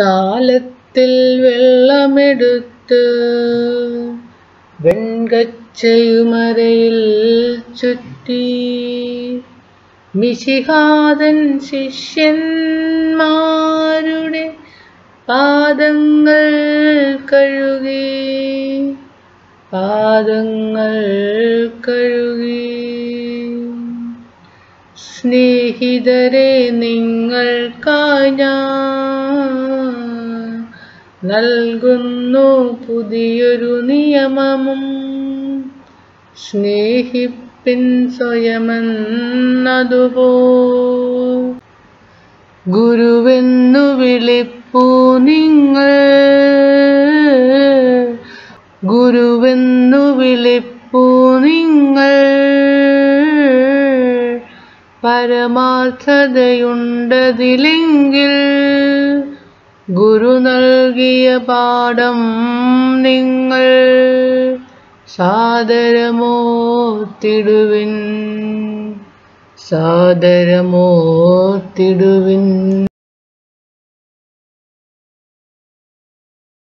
താലത്തിൽ വെള്ളമെടുത്ത് വെൺകച്ചയുമരയിൽ ചുറ്റി. മിശിഹാതൻ ശിഷ്യന്മാരുടെ പാദങ്ങൾ കഴുകി. പാദങ്ങൾ കഴുകി. സ്നേഹിതരെ നിങ്ങൾക്കായി ഞാൻ നൽകുന്നു പുതിയൊരു നിയമമും. സ്നേഹിപ്പിൻ സ്വയമെന്നതുപോ. ഗുരുവെന്നു വിളിപ്പൂ നിങ്ങൾ. ഗുരുവെന്നു വിളിപ്പൂ നിങ്ങൾ. പരമാർത്ഥതയുണ്ടതിലെങ്കിൽ ഗുരു നൽകിയ പാഠം നിങ്ങൾ സാദരമോത്തിടുവിൻ സാദരമോത്തിടുവിൻ